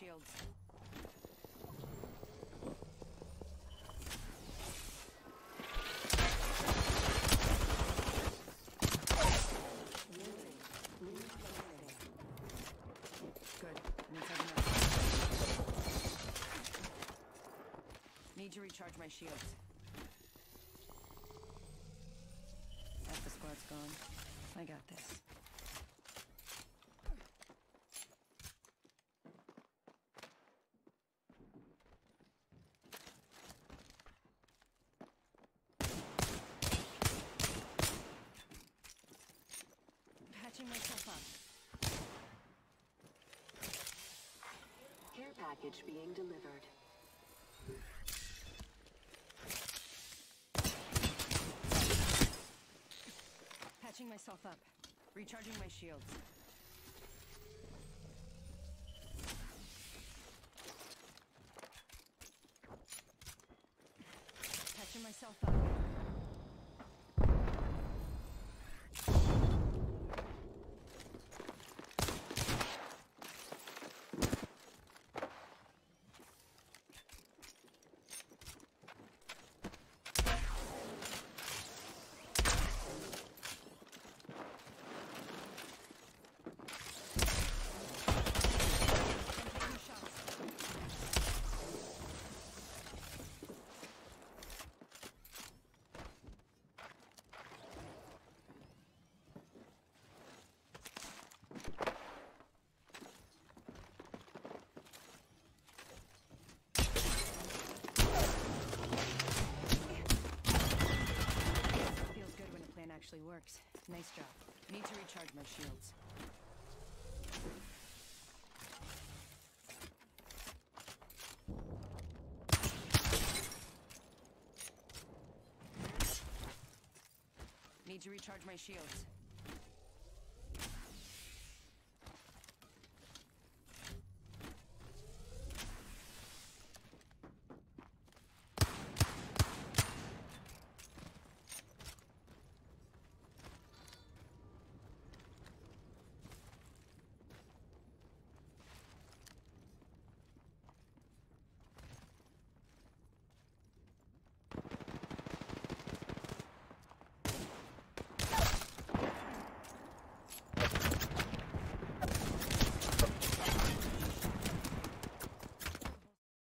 shields. Need to recharge my shields. Half the squad's gone. I got this. Package being delivered. Patching myself up. Recharging my shields. Patching myself up. Works. Nice job. Need to recharge my shields. Need to recharge my shields.